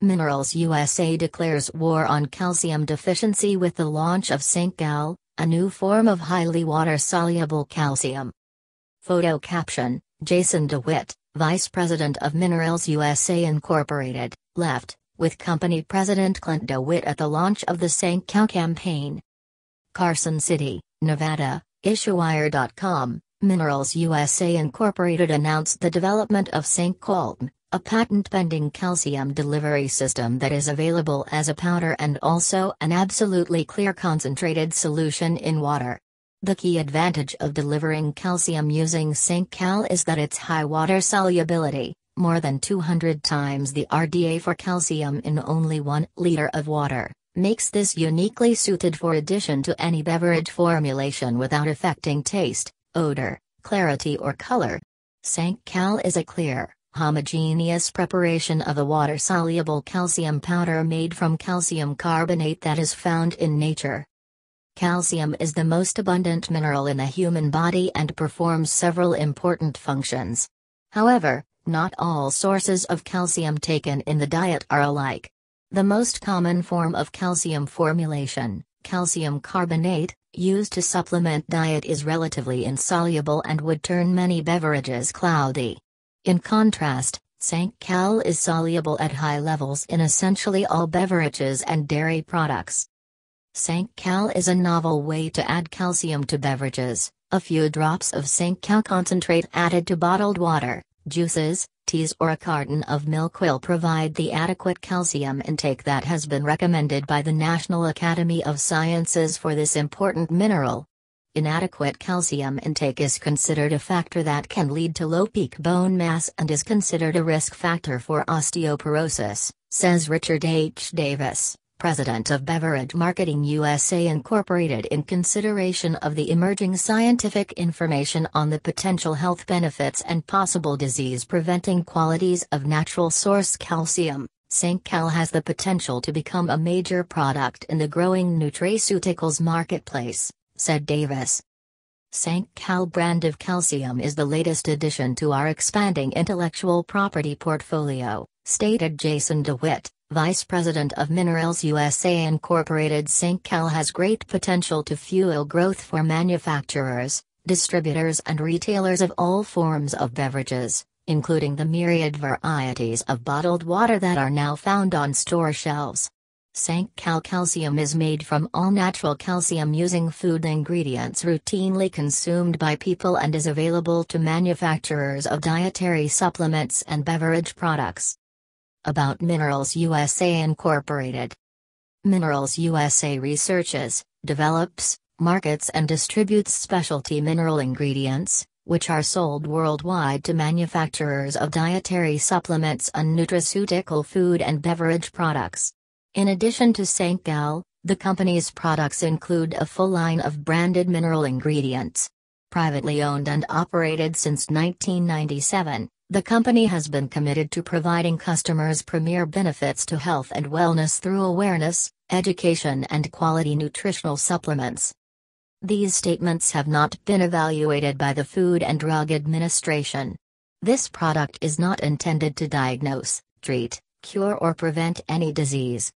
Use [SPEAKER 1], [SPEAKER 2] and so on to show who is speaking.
[SPEAKER 1] Minerals USA declares war on calcium deficiency with the launch of SanC-Cal, a new form of highly water-soluble calcium. Photo caption, Jason DeWitt, Vice President of Minerals USA Incorporated, left, with company President Clint DeWitt at the launch of the SanC-Cal campaign. Carson City, Nevada, Issuewire.com, Minerals USA Incorporated announced the development of SanC-Cal, a patent-pending calcium delivery system that is available as a powder and also an absolutely clear concentrated solution in water. The key advantage of delivering calcium using SanC-Cal is that its high water solubility, more than 200 times the RDA for calcium in only 1 liter of water, makes this uniquely suited for addition to any beverage formulation without affecting taste, odor, clarity or color. SanC-Cal is a clear, homogeneous preparation of a water-soluble calcium powder made from calcium carbonate that is found in nature. Calcium is the most abundant mineral in the human body and performs several important functions. However, not all sources of calcium taken in the diet are alike. The most common form of calcium formulation, calcium carbonate, used to supplement diet is relatively insoluble and would turn many beverages cloudy. In contrast, SanC-Cal is soluble at high levels in essentially all beverages and dairy products. SanC-Cal is a novel way to add calcium to beverages, a few drops of SanC-Cal concentrate added to bottled water, juices, teas or a carton of milk will provide the adequate calcium intake that has been recommended by the National Academy of Sciences for this important mineral. Inadequate calcium intake is considered a factor that can lead to low peak bone mass and is considered a risk factor for osteoporosis, says Richard H. Davis, president of Beverage Marketing USA Incorporated in consideration of the emerging scientific information on the potential health benefits and possible disease-preventing qualities of natural source calcium. SanC-Cal has the potential to become a major product in the growing nutraceuticals marketplace said Davis. SanC-Cal brand of calcium is the latest addition to our expanding intellectual property portfolio, stated Jason DeWitt, Vice President of Minerals USA Incorporated. cal has great potential to fuel growth for manufacturers, distributors and retailers of all forms of beverages, including the myriad varieties of bottled water that are now found on store shelves. SanC-Cal calcium is made from all natural calcium using food ingredients routinely consumed by people and is available to manufacturers of dietary supplements and beverage products. About Minerals USA Incorporated Minerals USA researches, develops, markets and distributes specialty mineral ingredients, which are sold worldwide to manufacturers of dietary supplements and nutraceutical food and beverage products. In addition to SanC-Cal, the company's products include a full line of branded mineral ingredients. Privately owned and operated since 1997, the company has been committed to providing customers premier benefits to health and wellness through awareness, education, and quality nutritional supplements. These statements have not been evaluated by the Food and Drug Administration. This product is not intended to diagnose, treat, cure, or prevent any disease.